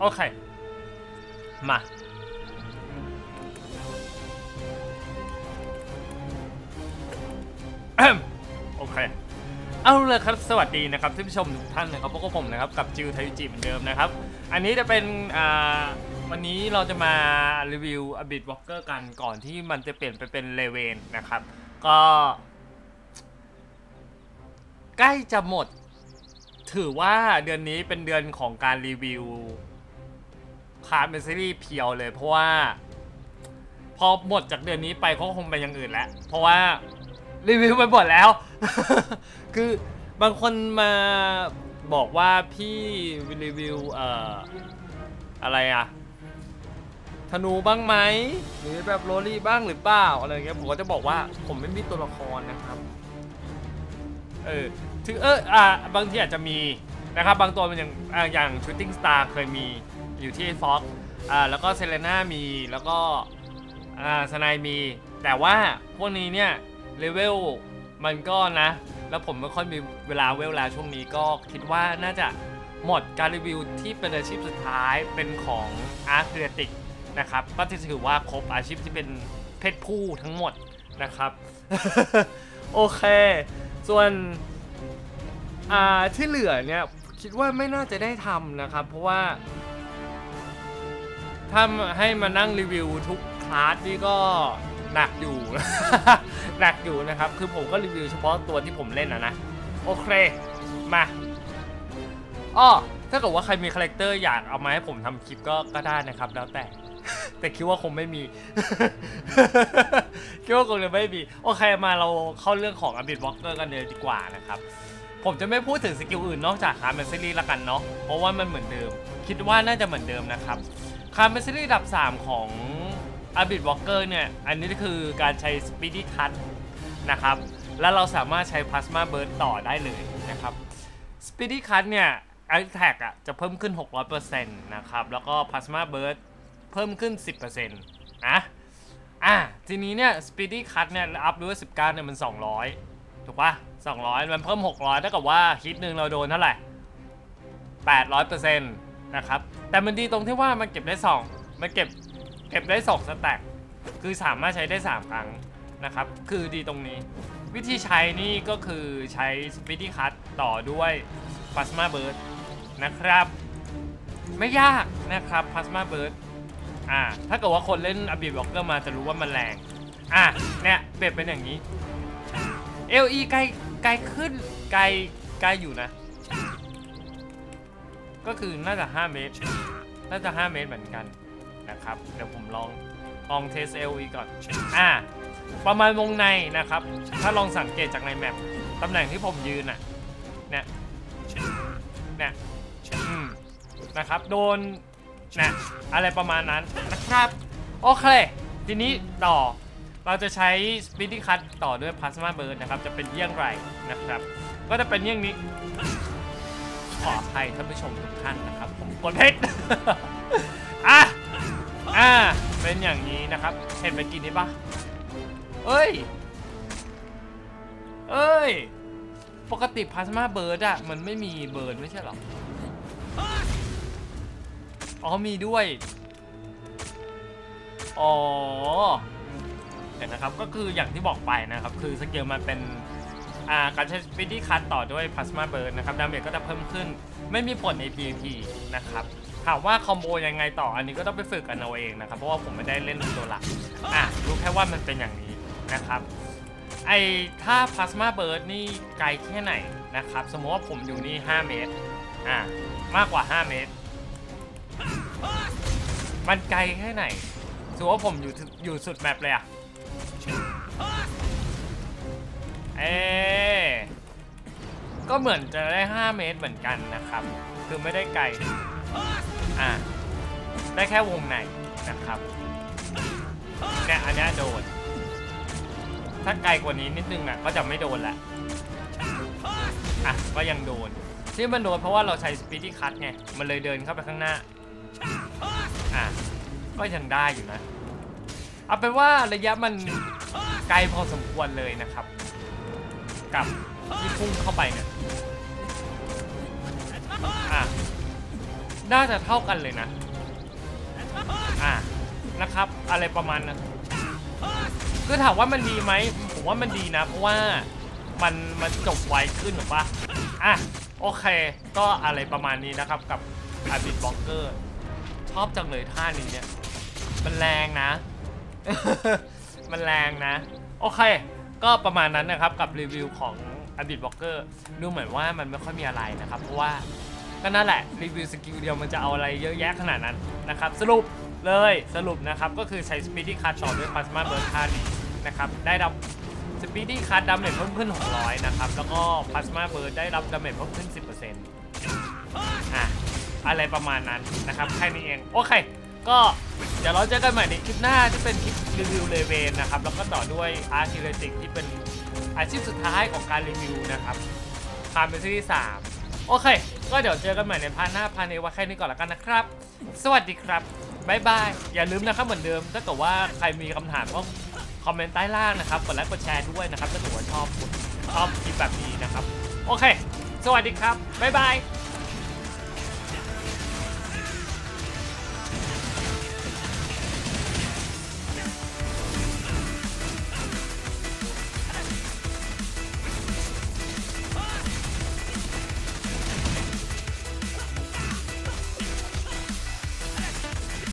โอเค มาโอเค เอาเลยครับ สวัสดีนะครับท่านผู้ชมทุกท่านนะครับพวกผมนะครับ กับจิวไทยจิเหมือนเดิมนะครับ อันนี้จะเป็นอ่าวันนี้เราจะมารีวิวอบิ t วอ l เกอร์กันก่อนที่มันจะเปลี่ยนไปเป็นเลเวนนะครับ ก็ ใกล้จะหมด ถือว่าเดือนนี้เป็นเดือนของการรีวิว class mastery เพียวเลย เพราะว่า พอหมดจากเดือนนี้ไปเขาคงไปอย่างอื่นแล้ว เพราะว่ารีวิวไปหมดแล้ว คือบางคนมาบอกว่าพี่รีวิวเอ่ออะไรอะธนูบ้างไหมหรือแบบโลลิบ้างหรือเปล่าอะไรเงี้ยผมก็จะบอกว่าผมไม่มีตัวละครนะครับ เออถึงเอออ่าบางทีอาจจะมีนะครับบางตัวมันอย่างอ่าอย่าง Shooting Star เคยมีอยู่ที่ Fox อ่าแล้วก็เซเลน่ามีแล้วก็อ่าสไนมี แต่ว่าพวกนี้เนี่ยเลเวลมันก็นะ แล้วผมไม่ค่อยมีเวลาเวลาช่วงนี้ก็คิดว่าน่าจะหมดการรีวิวที่เป็นอาชีพสุดท้ายเป็นของ Art c r e a t i c นะครับก็จะถือว่าครบอาชีพที่เป็นเพศผู้ทั้งหมดนะครับ โอเค ส่วนอ่าที่เหลือเนี่ยคิดว่าไม่น่าจะได้ทำนะครับ เพราะว่าถ้าให้มานั่งรีวิวทุกคลาสนี่ก็หนักอยู่ หนักอยู่นะครับ คือผมก็รีวิวเฉพาะตัวที่ผมเล่นนะนะ โอเค มาอ้อถ้าเกิดว่าใครมี character อยากเอามาให้ผมทำคลิปก็ก็ได้นะครับ แล้วแต่ แต่คิดว่าคงไม่มี คิดว่าคงจะไม่มี โอเคมาเราเข้าเรื่องของ Abyss Walker กันเลยดีกว่านะครับ ผมจะไม่พูดถึงสกิลอื่นนอกจาก class mastery ละกันเนาะ เพราะว่ามันเหมือนเดิม คิดว่าน่าจะเหมือนเดิมนะครับ class mastery ระดับ 3 ของ Abyss Walker เนี่ย อันนี้ก็คือการใช้ Speedy Cut นะครับ แล้วเราสามารถใช้ Plasma Burst ต่อได้เลยนะครับสปีด y คั t เนี่ยไอแท็กอะจะเพิ่มขึ้น 600%นะครับ แล้วก็พลาสมาเบิร์ด เพิ่มขึ้น 10%นะอะทีนี้เนี่ยสปีด y คั t เนี่ยอัพด้วย19เนี่ยมัน 200 ถูกปะ200 มันเพิ่ม 600เท่ากับว่าฮิตหนึ่งเราโดนเท่าไหร่ 800%นะครับ แต่มันดีตรงที่ว่ามันเก็บได้ 2 มันเก็บเก็บได้ 2 สแต็กคือสามารถใช้ได้ 3 ครั้งนะครับ คือดีตรงนี้ วิธีใช้นี่ก็คือใช้ Speedy Cut ต่อด้วย Plasma Burst นะครับ ไม่ยากนะครับ Plasma Burst อ่า ถ้าเกิดว่าคนเล่นอ b บิ b บ a l เกอร์มาจะรู้ว่ามันแรง อะ เนี่ยเปรียบเป็นอย่างนี้ LE ไกลไกลขึ้นไกลไกลอยู่นะ ก็คือน่าจะ 5 เมตร น่าจะ 5 เมตรเหมือนกันนะครับ เดี๋ยวผมลองลองเทส LE ก่อน อ่า ประมาณวงในนะครับ ถ้าลองสังเกตจากในแมปตำแหน่งที่ผมยืนอะ เนี่ย เนี่ยนะครับ โดน นะอะไรประมาณนั้นนะครับ โอเค ทีนี้ต่อเราจะใช้ Speedy Cut ต่อด้วย Plasma Burst นะครับ จะเป็นเยี่ยงไรนะครับ ก็จะเป็นเยี่ยงนี้ ขออภัยท่านผู้ชมทุกท่านนะครับ ผมกดเพชรอะอะเป็นอย่างนี้นะครับ เห็นไปกินนี้ปะเอ้ย เอ้ย ปกติ Plasma Burst อะมันไม่มี Burst ไม่ใช่หรอ อ๋อมีด้วย อ๋อเห็นนะครับก็คืออย่างที่บอกไปนะครับ คือ skill มันเป็นการใช้ Speedy Cut ต่อด้วย Plasma Burst นะครับ damage ก็จะเพิ่มขึ้น ไม่มีผลใน PVP นะครับถามว่าคอมโบยังไงต่ออันนี้ก็ต้องไปฝึกกันเอาเองนะครับ เพราะว่าผมไม่ได้เล่นตัวหลักอะรู้แค่ว่ามันเป็นอย่างนี้นะครับ ไอ้ถ้าพลาสมาเบิร์ดนี่ไกลแค่ไหนนะครับ สมมติว่าผมอยู่นี่ 5 เมตรอะมากกว่า 5 เมตร มันไกลแค่ไหนสมมติว่าผมอยู่อยู่สุดแมปเลยอะเอ๊ก็เหมือนจะได้ 5 เมตรเหมือนกันนะครับ คือไม่ได้ไกล อะ ได้แค่วงในนะครับเนี่ยอันนี้โดน ถ้าไกลกว่านี้นิดนึงอะก็จะไม่โดนละอะก็ยังโดน ที่มันโดนเพราะว่าเราใช้ Speedy Cut ไง มันเลยเดินเข้าไปข้างหน้า อะ ก็ยังได้อยู่นะ เอาเป็นว่าระยะมันไกลพอสมควรเลยนะครับ กับที่พุ่งเข้าไปเนี่ยอะ น่าจะเท่ากันเลยนะ อะ นะครับ อะไรประมาณนั้นคือถามว่ามันดีไหมผมว่ามันดีนะ เพราะว่ามันมันจบไวขึ้นหรือปะอะ โอเค ก็อะไรประมาณนี้นะครับกับAbyss Walker อบจังเลยท่านี้เนี่ย มันแรงนะ มันแรงนะ โอเค ก็ประมาณนั้นนะครับกับรีวิวของ a b i t Walker ดูเหมือนว่ามันไม่ค่อยมีอะไรนะครับ เพราะว่าก็นั่นแหละรีวิว skill เดียวมันจะเอาอะไรเยอะแยะขนาดนั้นนะครับ สรุปเลยสรุปนะครับ ก็คือใช้ Speedy Cut ต่อด้วย Plasma Burst ท่านี้นะครับ ได้รับ Speedy Card ดาเมจเพิ่มขึ้น 600 นะครับ แล้วก็ Plasma Burst ได้รับ damage เพิ่มขึ้น 10%อะ อะไรประมาณนั้นนะครับแค่นี้เองโอเค ก็เดี๋ยวเราเจอกันใหม่ในคลิปหน้าที่เป็นคลิปรีวิว Raven นะครับแล้วก็ต่อด้วย Artillery ที่เป็นอาชีพสุดท้ายของการรีวิวนะครับพาเป็นซีรีส์สามโอเค ก็เดี๋ยวเจอกันใหม่ใน part หน้า part นี้ไว้แค่นี้ก่อนแล้วกันนะครับ สวัสดีครับบ๊ายบาย อย่าลืมนะครับเหมือนเดิม ถ้าเกิดว่าใครมีคำถามก็คอมเมนต์ใต้ล่างนะครับ กดไลค์กดแชร์ด้วยนะครับ ถ้าเกิดว่าชอบชอบคลิปแบบนี้นะครับ โอเค สวัสดีครับบ๊ายบาย